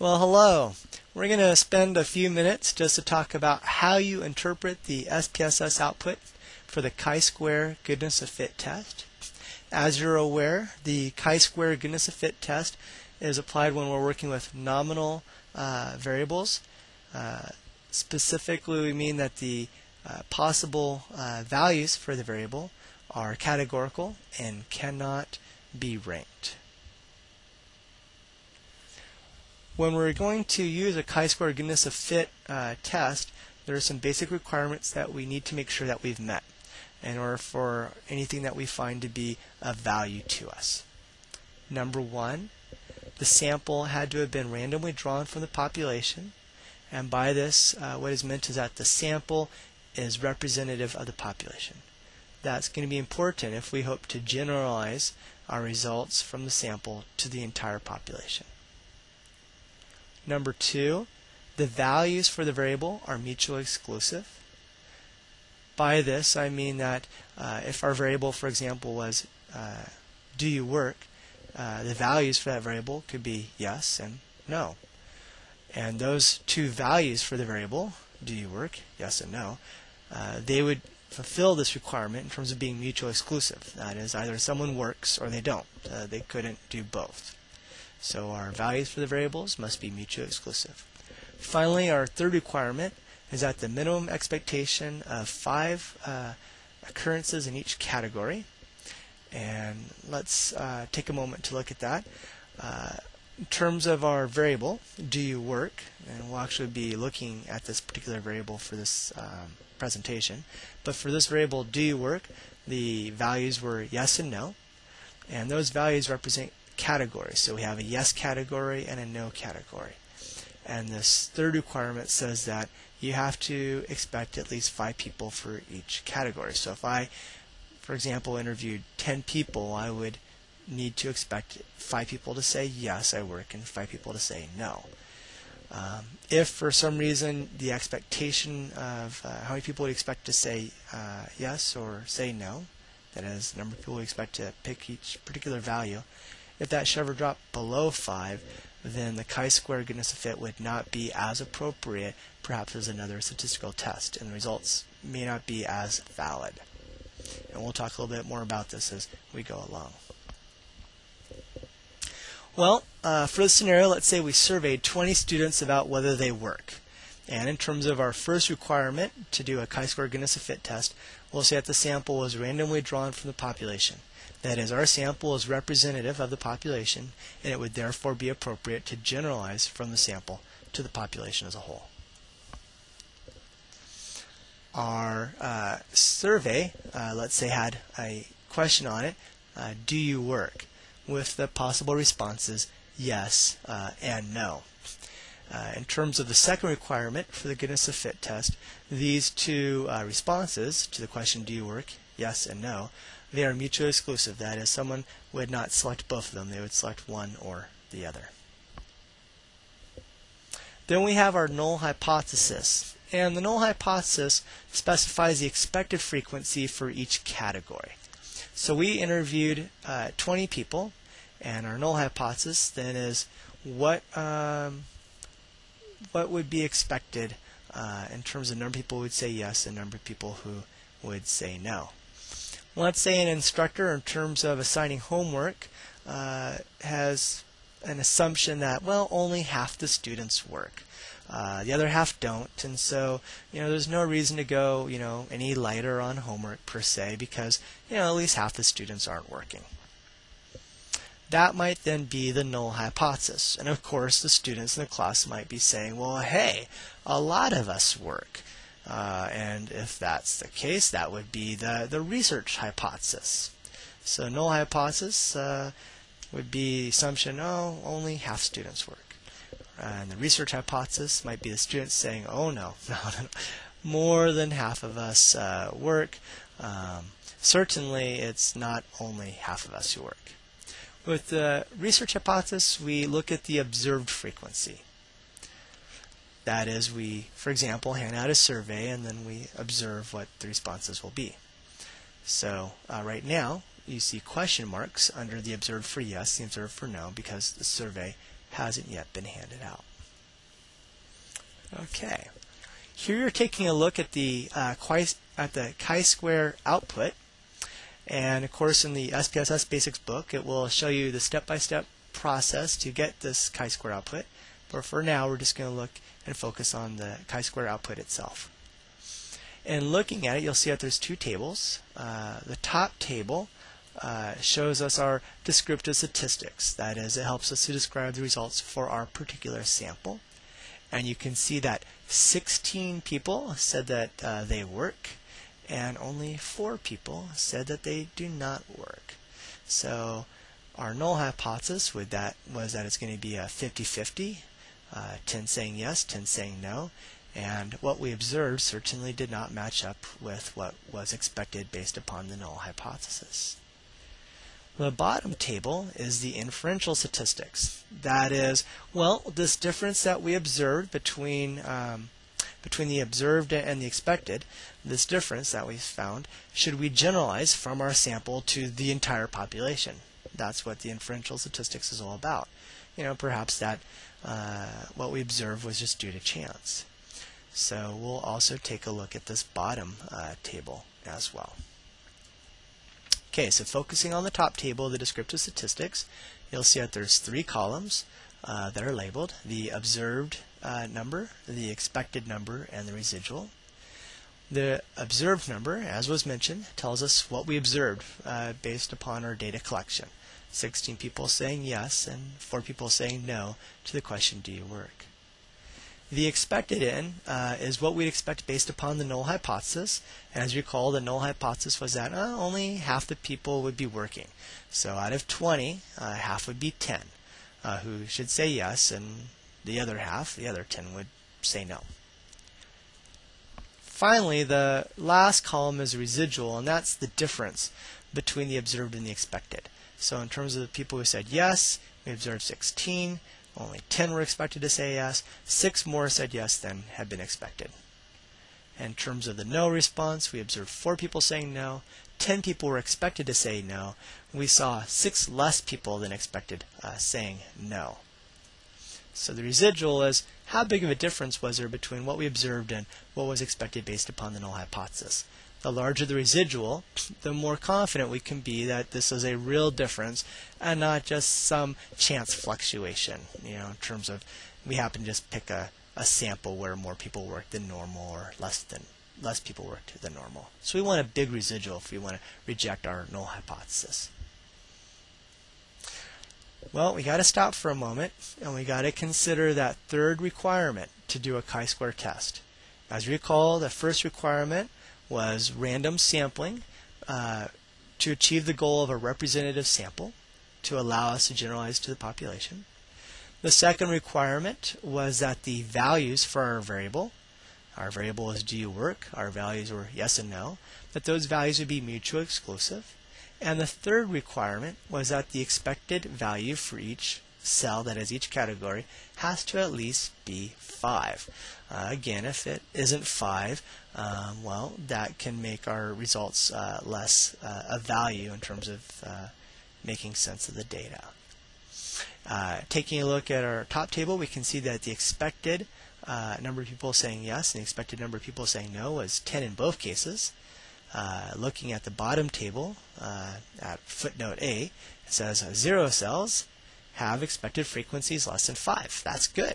Well, hello. We're going to spend a few minutes just to talk about how you interpret the SPSS output for the chi-square goodness of fit test. As you're aware, the chi-square goodness of fit test is applied when we're working with nominal uh, variables. Uh, specifically, we mean that the uh, possible uh, values for the variable are categorical and cannot be ranked. When we're going to use a chi-square goodness of fit uh, test, there are some basic requirements that we need to make sure that we've met in order for anything that we find to be of value to us. Number one, the sample had to have been randomly drawn from the population, and by this, uh, what is meant is that the sample is representative of the population. That's going to be important if we hope to generalize our results from the sample to the entire population. Number two, the values for the variable are mutually exclusive. By this, I mean that uh, if our variable, for example, was uh, do you work, uh, the values for that variable could be yes and no. And those two values for the variable, do you work, yes and no, uh, they would fulfill this requirement in terms of being mutually exclusive. That is, either someone works or they don't. Uh, they couldn't do both. So our values for the variables must be mutually exclusive. Finally, our third requirement is that the minimum expectation of five uh, occurrences in each category. And let's uh, take a moment to look at that. Uh, in terms of our variable, do you work? And we'll actually be looking at this particular variable for this um, presentation. But for this variable, do you work? The values were yes and no. And those values represent categories. So we have a yes category and a no category. And this third requirement says that you have to expect at least five people for each category. So if I, for example, interviewed 10 people, I would need to expect five people to say yes, I work, and five people to say no. Um, if for some reason the expectation of uh, how many people would expect to say uh, yes or say no, that is, the number of people we expect to pick each particular value, if that should ever drop below 5, then the chi-square goodness of fit would not be as appropriate, perhaps as another statistical test, and the results may not be as valid. And we'll talk a little bit more about this as we go along. Well, uh, for this scenario, let's say we surveyed 20 students about whether they work. And in terms of our first requirement to do a chi-square goodness of fit test, we'll say that the sample was randomly drawn from the population. That is, our sample is representative of the population, and it would therefore be appropriate to generalize from the sample to the population as a whole. Our uh, survey, uh, let's say, had a question on it uh, Do you work? with the possible responses yes uh, and no. Uh, in terms of the second requirement for the goodness of fit test, these two uh, responses to the question do you work, yes and no, they are mutually exclusive. That is, someone would not select both of them, they would select one or the other. Then we have our null hypothesis. And the null hypothesis specifies the expected frequency for each category. So we interviewed uh, 20 people, and our null hypothesis then is what um, what would be expected uh, in terms of number of people who would say yes and number of people who would say no let's say an instructor, in terms of assigning homework, uh, has an assumption that, well, only half the students work. Uh, the other half don't, and so you know there's no reason to go you know any lighter on homework per se because you know at least half the students aren't working. That might then be the null hypothesis, and of course the students in the class might be saying, well, hey, a lot of us work. Uh, and if that's the case, that would be the, the research hypothesis. So null hypothesis uh, would be assumption, oh, only half students work. And the research hypothesis might be the students saying, oh no, no, no, more than half of us uh, work. Um, certainly, it's not only half of us who work. With the research hypothesis, we look at the observed frequency. That is, we, for example, hand out a survey and then we observe what the responses will be. So uh, right now, you see question marks under the observed for yes, the observed for no, because the survey hasn't yet been handed out. Okay. Here you're taking a look at the uh, at the chi-square output, and of course in the SPSS Basics book it will show you the step-by-step process to get this chi-square output. But for now, we're just going to look and focus on the chi-square output itself. And looking at it, you'll see that there's two tables. Uh, the top table uh, shows us our descriptive statistics. That is, it helps us to describe the results for our particular sample. And you can see that 16 people said that uh, they work, and only 4 people said that they do not work. So our null hypothesis with that was that it's going to be a 50-50, uh, 10 saying yes, 10 saying no, and what we observed certainly did not match up with what was expected based upon the null hypothesis. The bottom table is the inferential statistics. That is, well, this difference that we observed between um, between the observed and the expected, this difference that we found, should we generalize from our sample to the entire population? That's what the inferential statistics is all about. You know, perhaps that uh, what we observed was just due to chance. So we'll also take a look at this bottom uh, table as well. Okay, so focusing on the top table, the descriptive statistics, you'll see that there's three columns uh, that are labeled, the observed uh, number, the expected number, and the residual. The observed number, as was mentioned, tells us what we observed uh, based upon our data collection. 16 people saying yes and 4 people saying no to the question, do you work? The expected n uh, is what we'd expect based upon the null hypothesis. And as you recall, the null hypothesis was that uh, only half the people would be working. So out of 20, uh, half would be 10 uh, who should say yes, and the other half, the other 10, would say no. Finally, the last column is residual, and that's the difference between the observed and the expected. So in terms of the people who said yes, we observed 16. Only 10 were expected to say yes. 6 more said yes than had been expected. In terms of the no response, we observed 4 people saying no. 10 people were expected to say no. We saw 6 less people than expected uh, saying no. So the residual is how big of a difference was there between what we observed and what was expected based upon the null hypothesis the larger the residual, the more confident we can be that this is a real difference and not just some chance fluctuation. You know, in terms of we happen to just pick a, a sample where more people work than normal or less than less people work than normal. So we want a big residual if we want to reject our null hypothesis. Well, we got to stop for a moment and we got to consider that third requirement to do a chi-square test. As you recall, the first requirement was random sampling uh, to achieve the goal of a representative sample to allow us to generalize to the population. The second requirement was that the values for our variable, our variable is do you work, our values were yes and no, that those values would be mutually exclusive. And the third requirement was that the expected value for each cell, that is each category, has to at least be 5. Uh, again, if it isn't 5, um, well, that can make our results uh, less uh, of value in terms of uh, making sense of the data. Uh, taking a look at our top table, we can see that the expected uh, number of people saying yes and the expected number of people saying no was 10 in both cases. Looking at the bottom table, at footnote A, it says zero cells have expected frequencies less than 5. That's good.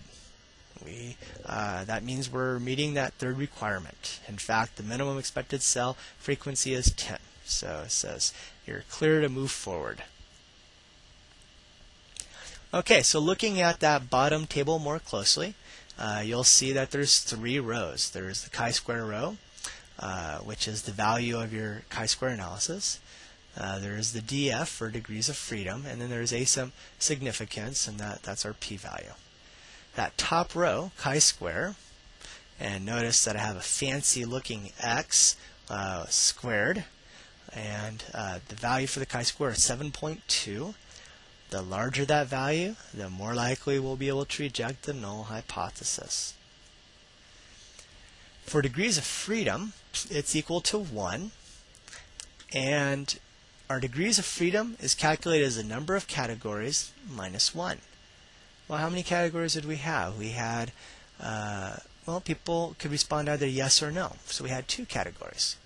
We, uh, that means we're meeting that third requirement. In fact, the minimum expected cell frequency is 10. So it says you're clear to move forward. Okay, so looking at that bottom table more closely, uh, you'll see that there's three rows. There's the chi-square row, uh, which is the value of your chi-square analysis. Uh, there is the DF for degrees of freedom, and then there's ASIM significance, and that, that's our p-value. That top row, chi-square, and notice that I have a fancy looking x uh, squared, and uh, the value for the chi-square is 7.2. The larger that value, the more likely we'll be able to reject the null hypothesis. For degrees of freedom, it's equal to 1. And our degrees of freedom is calculated as the number of categories minus 1. Well, how many categories did we have? We had, uh, well, people could respond either yes or no. So we had two categories.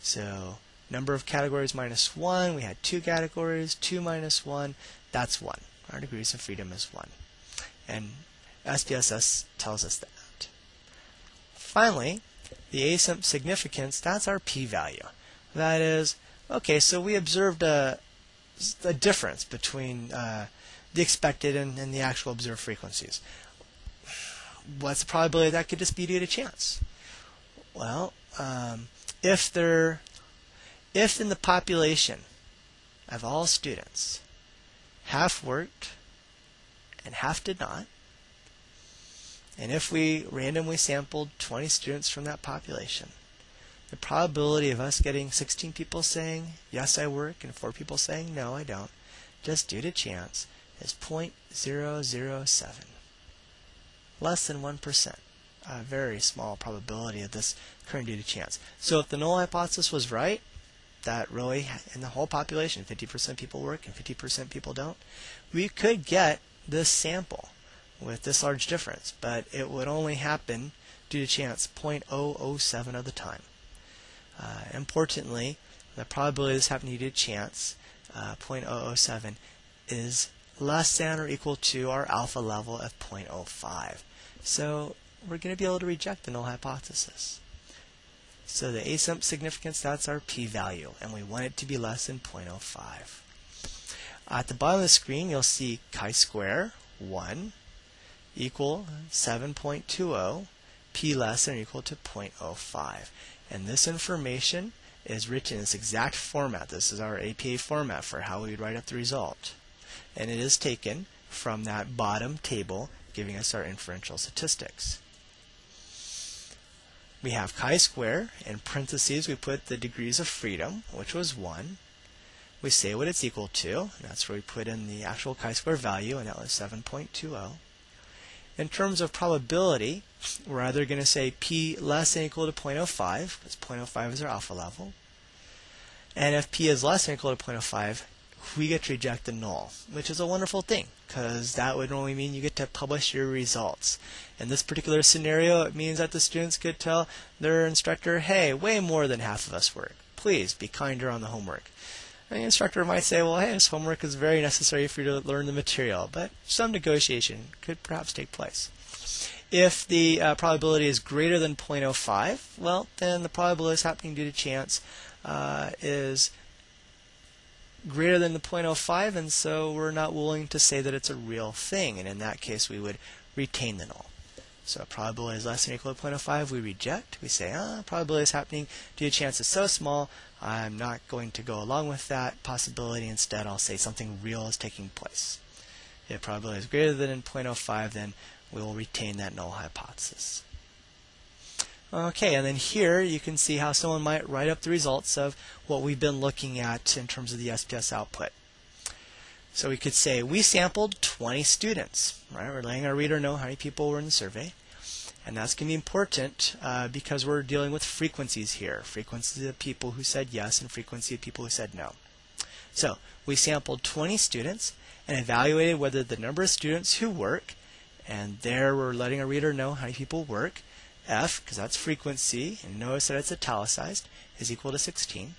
So number of categories minus 1, we had two categories, 2 minus 1, that's 1. Our degrees of freedom is 1. And SPSS tells us that. Finally, the ASIMP significance, that's our p-value. That is, okay, so we observed a, a difference between uh, the expected and, and, the actual observed frequencies. What's the probability that could just be due to chance? Well, um, if there, if in the population of all students, half worked and half did not, and if we randomly sampled 20 students from that population, the probability of us getting 16 people saying, yes, I work, and 4 people saying, no, I don't, just due to chance, is 0.007. Less than 1%. A very small probability of this occurring due to chance. So if the null hypothesis was right, that really in the whole population, 50% people work and 50% people don't, we could get this sample with this large difference, but it would only happen due to chance 0.007 of the time. Uh, importantly, the probability of this happening due to chance, uh, 0.007, is less than or equal to our alpha level of 0.05. So we're going to be able to reject the null hypothesis. So the ASIMP significance, that's our p-value, and we want it to be less than 0.05. At the bottom of the screen, you'll see chi-square, 1, equal 7.20, p less than or equal to 0.05. And this information is written in this exact format. This is our APA format for how we would write up the result. And it is taken from that bottom table giving us our inferential statistics. We have chi-square. In parentheses, we put the degrees of freedom, which was 1. We say what it's equal to, and that's where we put in the actual chi-square value, and that was 7.20. In terms of probability, we're either going to say p less than or equal to 0.05, because 0.05 is our alpha level. And if p is less than or equal to 0.05, we get to reject the null, which is a wonderful thing, because that would only mean you get to publish your results. In this particular scenario, it means that the students could tell their instructor, hey, way more than half of us work. Please be kinder on the homework. The instructor might say, well, hey, this homework is very necessary for you to learn the material, but some negotiation could perhaps take place. If the uh, probability is greater than 0.05, well, then the probability is happening due to chance uh, is greater than the 0.05, and so we're not willing to say that it's a real thing, and in that case, we would retain the null. So a probability is less than or equal to 0.05, we reject. We say, ah, probability is happening due to chance is so small, I'm not going to go along with that possibility. Instead, I'll say something real is taking place. If probability is greater than 0.05, then we will retain that null hypothesis. Okay, and then here you can see how someone might write up the results of what we've been looking at in terms of the SPSS output. So we could say we sampled 20 students, right? We're letting our reader know how many people were in the survey. And that's going to be important uh, because we're dealing with frequencies here. Frequency of people who said yes and frequency of people who said no. So we sampled 20 students and evaluated whether the number of students who work, and there we're letting our reader know how many people work, f, because that's frequency, and notice that it's italicized, is equal to 16,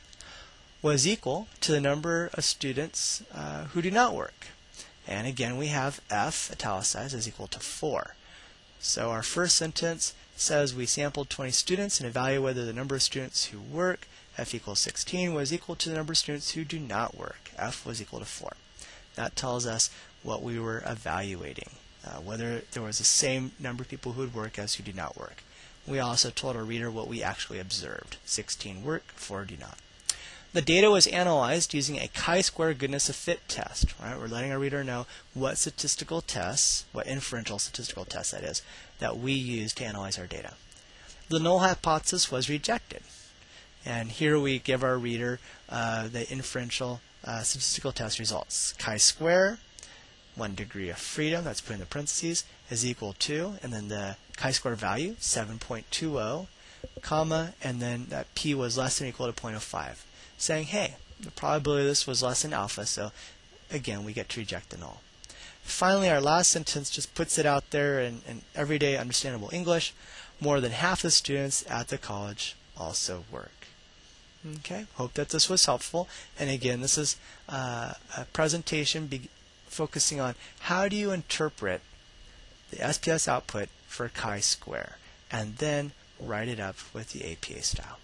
was equal to the number of students uh, who do not work. And again, we have f, italicized, is equal to 4. So our first sentence says we sampled 20 students and evaluated whether the number of students who work, f equals 16, was equal to the number of students who do not work, f was equal to 4. That tells us what we were evaluating, uh, whether there was the same number of people who would work as who did not work. We also told our reader what we actually observed. 16 work, 4 do not. The data was analyzed using a chi-square goodness of fit test. Right? We're letting our reader know what statistical tests, what inferential statistical tests that is, that we use to analyze our data. The null hypothesis was rejected. And here we give our reader uh, the inferential uh, statistical test results. Chi-square, one degree of freedom, that's put in the parentheses, is equal to, and then the chi-square value, 7.20, comma, and then that p was less than or equal to 0.05 saying, hey, the probability of this was less than alpha, so again, we get to reject the null. Finally, our last sentence just puts it out there in, in everyday understandable English. More than half the students at the college also work. Okay, hope that this was helpful. And again, this is uh, a presentation focusing on how do you interpret the SPSS output for chi-square and then write it up with the APA style.